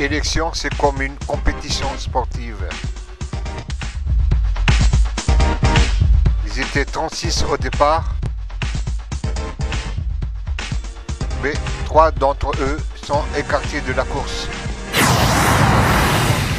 Élection, c'est comme une compétition sportive. Ils étaient 36 au départ, mais trois d'entre eux sont écartés de la course.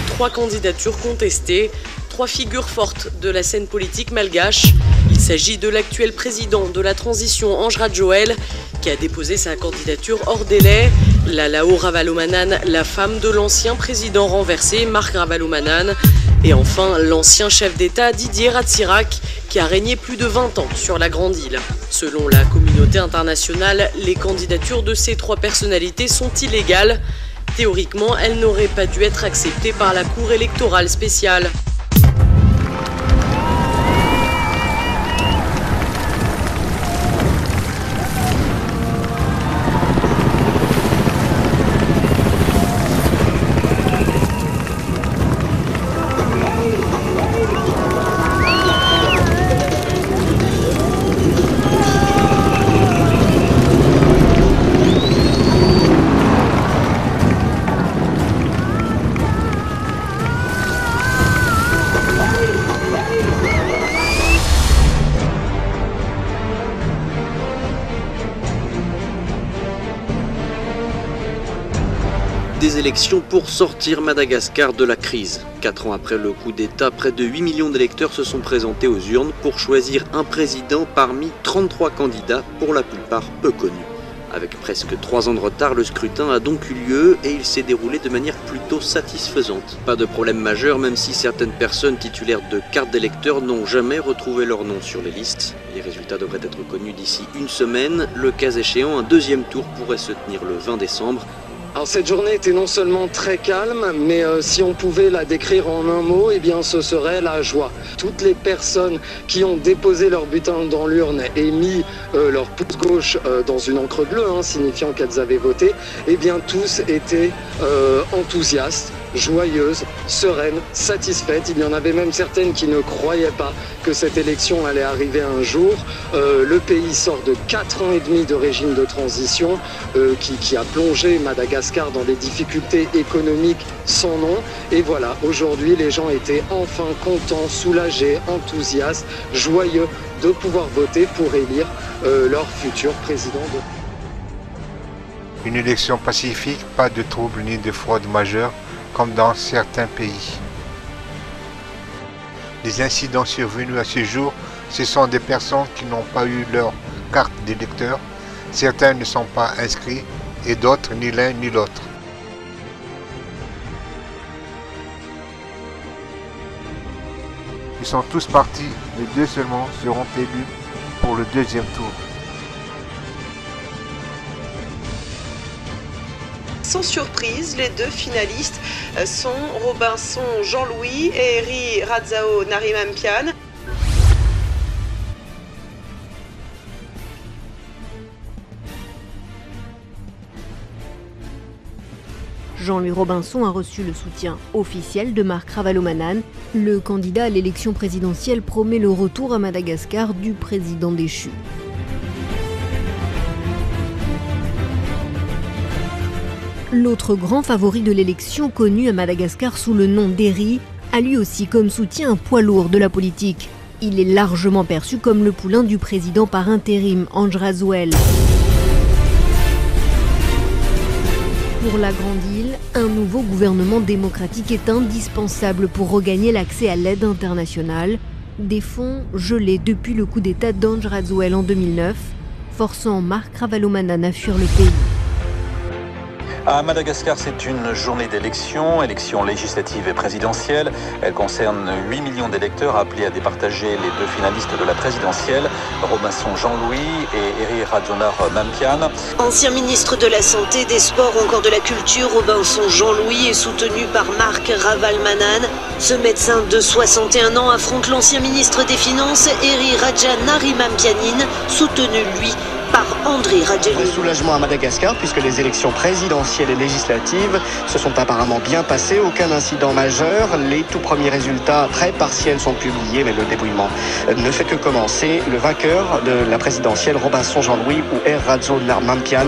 Trois candidatures contestées, trois figures fortes de la scène politique malgache. Il s'agit de l'actuel président de la transition Ange Joël, qui a déposé sa candidature hors délai. La Lao Ravalomanan, la femme de l'ancien président renversé Marc Ravalomanan. Et enfin, l'ancien chef d'État Didier Ratsirac, qui a régné plus de 20 ans sur la Grande Île. Selon la communauté internationale, les candidatures de ces trois personnalités sont illégales. Théoriquement, elles n'auraient pas dû être acceptées par la Cour électorale spéciale. Des élections pour sortir Madagascar de la crise. Quatre ans après le coup d'État, près de 8 millions d'électeurs se sont présentés aux urnes pour choisir un président parmi 33 candidats, pour la plupart peu connus. Avec presque trois ans de retard, le scrutin a donc eu lieu et il s'est déroulé de manière plutôt satisfaisante. Pas de problème majeur, même si certaines personnes titulaires de cartes d'électeurs n'ont jamais retrouvé leur nom sur les listes. Les résultats devraient être connus d'ici une semaine. Le cas échéant, un deuxième tour pourrait se tenir le 20 décembre. Alors cette journée était non seulement très calme, mais euh, si on pouvait la décrire en un mot, eh bien ce serait la joie. Toutes les personnes qui ont déposé leur butin dans l'urne et mis euh, leur pouce gauche euh, dans une encre bleue, hein, signifiant qu'elles avaient voté, eh bien tous étaient enthousiastes joyeuse, sereine, satisfaite. Il y en avait même certaines qui ne croyaient pas que cette élection allait arriver un jour. Euh, le pays sort de 4 ans et demi de régime de transition euh, qui, qui, a plongé Madagascar dans des difficultés économiques sans nom. Et voilà, aujourd'hui, les gens étaient enfin contents, soulagés, enthousiastes, joyeux de pouvoir voter pour élire euh, leur futur président. Une élection pacifique, pas de troubles ni de fraude majeure comme dans certains pays. Les incidents survenus à ce jour, ce sont des personnes qui n'ont pas eu leur carte d'électeur. Certains ne sont pas inscrits et d'autres ni l'un ni l'autre. Ils sont tous partis, les deux seulement seront élus pour le deuxième tour. Sans surprise, les deux finalistes euh, sont Robinson Jean-Louis et Eri Razao Narimampian. Jean-Louis Robinson a reçu le soutien officiel de Marc Ravalomanan. Le candidat à l'élection présidentielle promet le retour à Madagascar du président déchu. L'autre grand favori de l'élection, connu à Madagascar sous le nom d'Eri, a lui aussi comme soutien un poids lourd de la politique. Il est largement perçu comme le poulain du président par intérim, Ange Razouel. Pour la Grande Île, un nouveau gouvernement démocratique est indispensable pour regagner l'accès à l'aide internationale, des fonds gelés depuis le coup d'État d'Ange Razouel en 2009, forçant Marc Ravalomanan à fuir le pays. À Madagascar, c'est une journée d'élection, élection législative et présidentielle. Elle concerne 8 millions d'électeurs appelés à départager les deux finalistes de la présidentielle, Robinson Jean-Louis et Eri Radjonar Mampian. Ancien ministre de la Santé, des Sports ou encore de la Culture, Robinson Jean-Louis est soutenu par Marc Ravalmanan. Ce médecin de 61 ans affronte l'ancien ministre des Finances, Eri Raja Narimampianine, soutenu lui par André. Soulagement à Madagascar puisque les élections présidentielles et législatives se sont apparemment bien passées, aucun incident majeur. Les tout premiers résultats très partiels sont publiés, mais le débrouillement ne fait que commencer. Le vainqueur de la présidentielle, Robinson Jean-Louis ou R. Radzo Narmampian.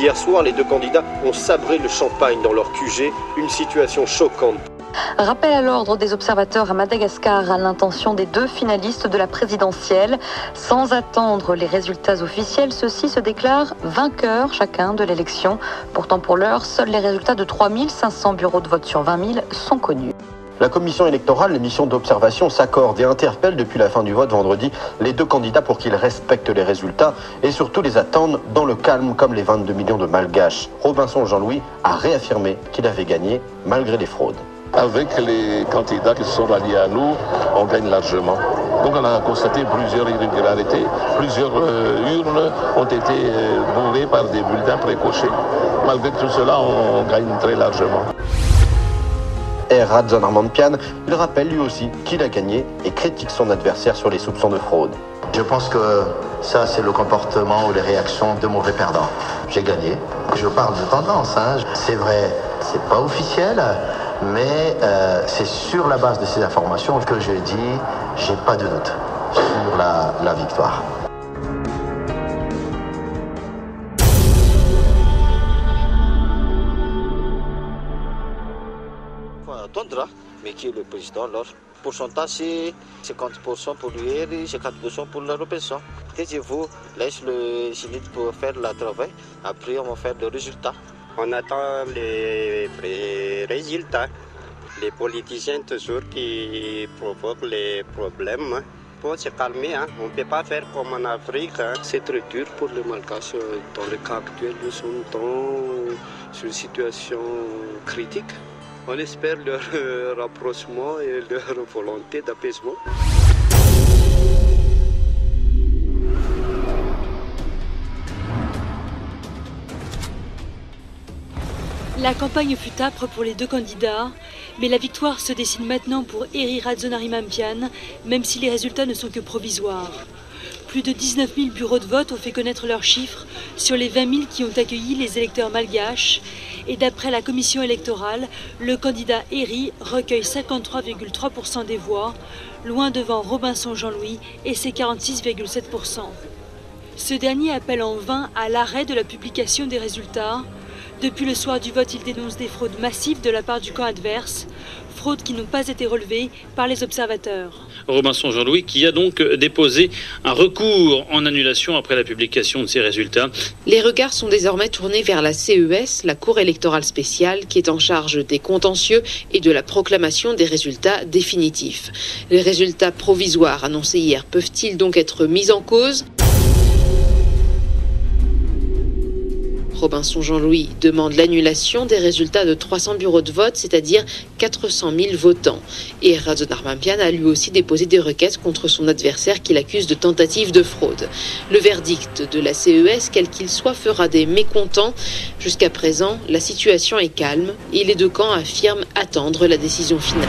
Hier soir, les deux candidats ont sabré le champagne dans leur QG, une situation choquante. Rappel à l'ordre des observateurs à Madagascar à l'intention des deux finalistes de la présidentielle. Sans attendre les résultats officiels, ceux-ci se déclarent vainqueurs chacun de l'élection. Pourtant pour l'heure, seuls les résultats de 3500 bureaux de vote sur 20 000 sont connus. La commission électorale, les missions d'observation s'accordent et interpellent depuis la fin du vote vendredi les deux candidats pour qu'ils respectent les résultats et surtout les attendent dans le calme comme les 22 millions de malgaches. Robinson Jean-Louis a réaffirmé qu'il avait gagné malgré les fraudes. Avec les candidats qui se sont ralliés à nous, on gagne largement. Donc on a constaté plusieurs irrégularités, plusieurs euh, urnes ont été euh, bourrées par des bulletins précochés. Malgré tout cela, on gagne très largement. Et Radzon Armandpian, il rappelle lui aussi qu'il a gagné et critique son adversaire sur les soupçons de fraude. Je pense que ça, c'est le comportement ou les réactions de mauvais perdants. J'ai gagné. Je parle de tendance. Hein. C'est vrai, c'est pas officiel, mais euh, c'est sur la base de ces informations que je dis, j'ai pas de doute sur la, la victoire. attendre, mais qui est le président alors pourcentage c'est 50% pour lui et 50% pour la représentation. Et je vous laisse le Sénat pour faire le travail. Après, on va faire le résultat. On attend les résultats. Les politiciens toujours qui provoquent les problèmes. Pour se calmer, hein. on ne peut pas faire comme en Afrique. C'est très dur pour les Malgaches. Dans le cas actuel, nous sommes dans une situation critique. On espère leur rapprochement et leur volonté d'apaisement. La campagne fut âpre pour les deux candidats, mais la victoire se dessine maintenant pour Eri Radzonarimampian, même si les résultats ne sont que provisoires. Plus de 19 000 bureaux de vote ont fait connaître leurs chiffres sur les 20 000 qui ont accueilli les électeurs malgaches. Et d'après la commission électorale, le candidat Eri recueille 53,3% des voix, loin devant Robinson Jean-Louis et ses 46,7%. Ce dernier appelle en vain à l'arrêt de la publication des résultats. Depuis le soir du vote, il dénonce des fraudes massives de la part du camp adverse, fraudes qui n'ont pas été relevées par les observateurs. Robinson Jean-Louis qui a donc déposé un recours en annulation après la publication de ces résultats. Les regards sont désormais tournés vers la CES, la Cour électorale spéciale, qui est en charge des contentieux et de la proclamation des résultats définitifs. Les résultats provisoires annoncés hier peuvent-ils donc être mis en cause? Robinson Jean-Louis demande l'annulation des résultats de 300 bureaux de vote, c'est-à-dire 400 000 votants. Et Razon Armampian a lui aussi déposé des requêtes contre son adversaire qu'il accuse de tentative de fraude. Le verdict de la CES, quel qu'il soit, fera des mécontents. Jusqu'à présent, la situation est calme et les deux camps affirment attendre la décision finale.